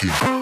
Cracky.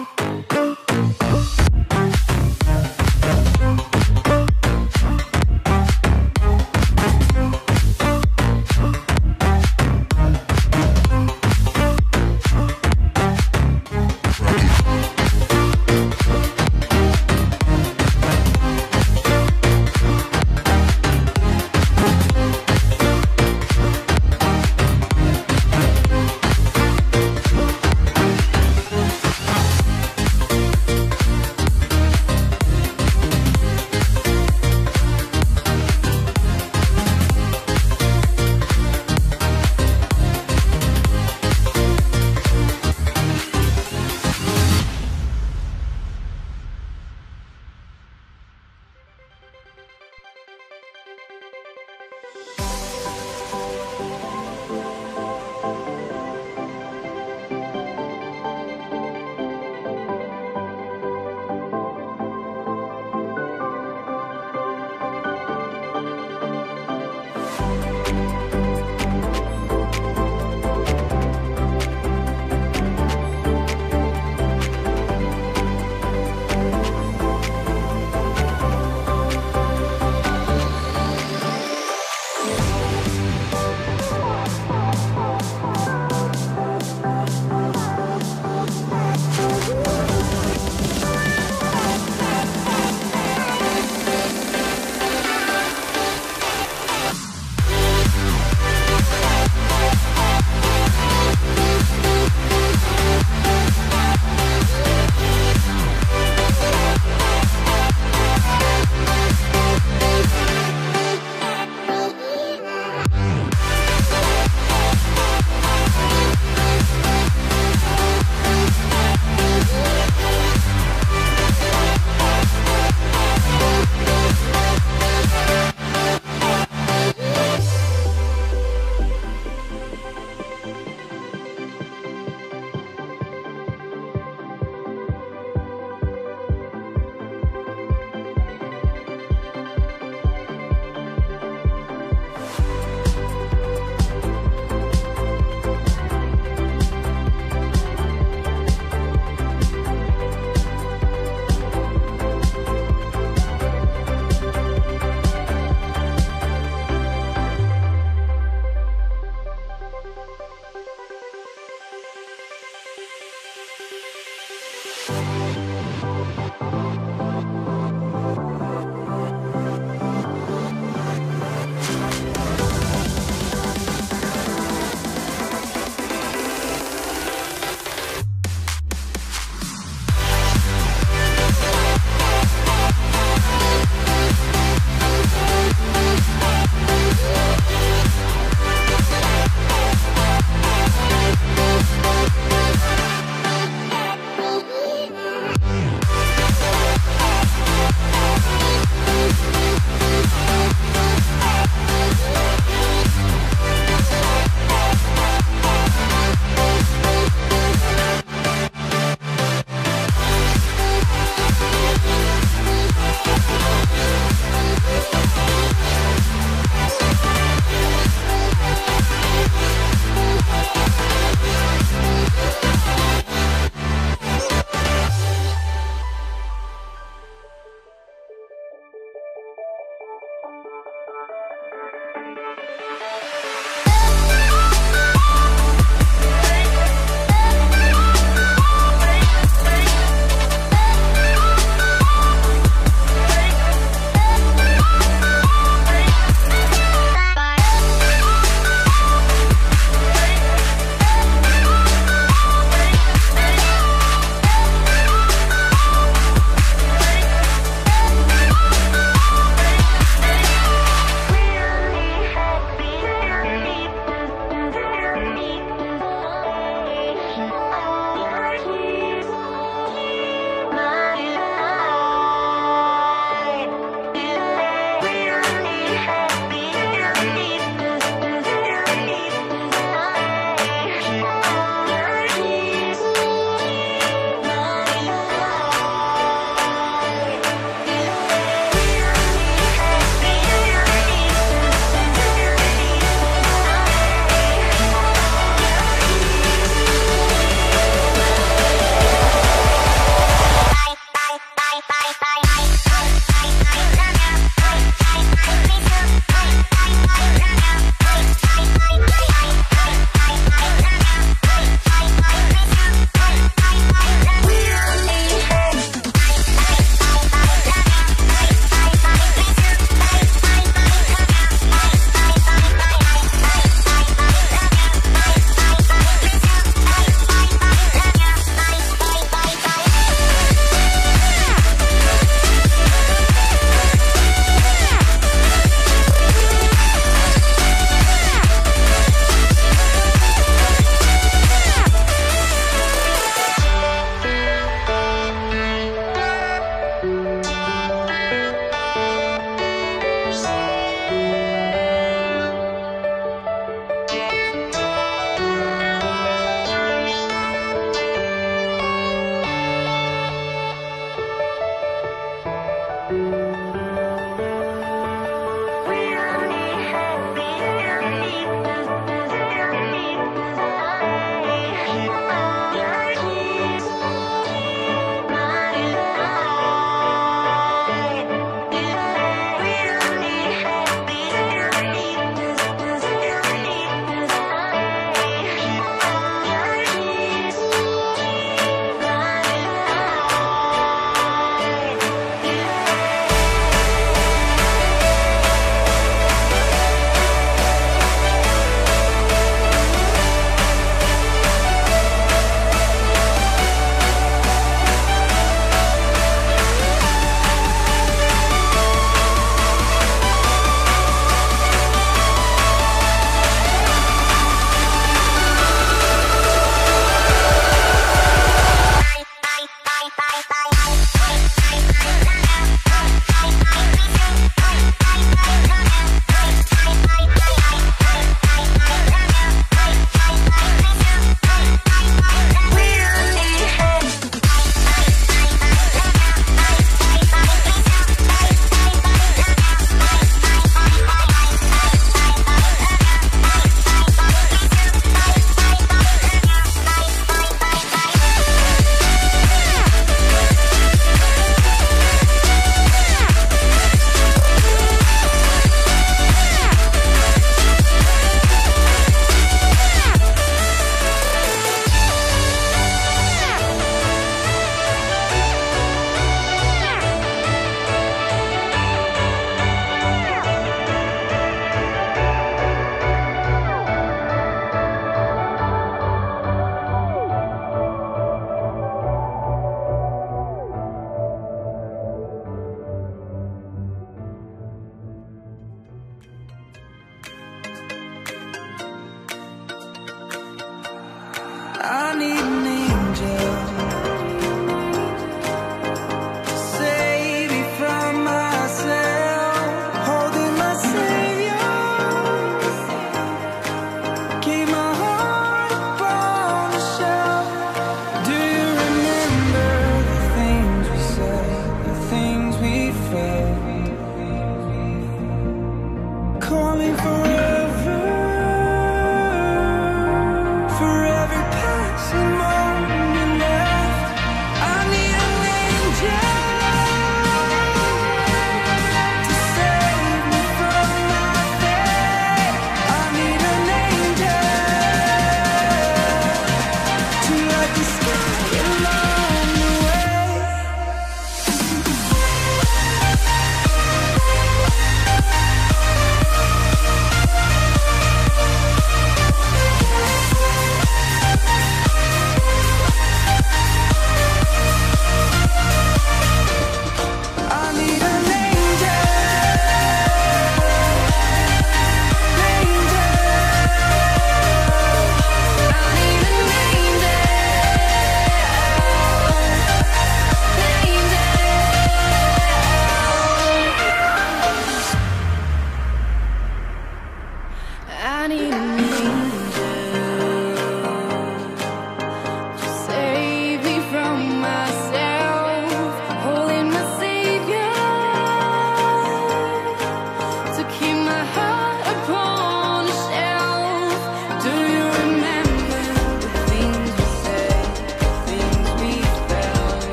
I need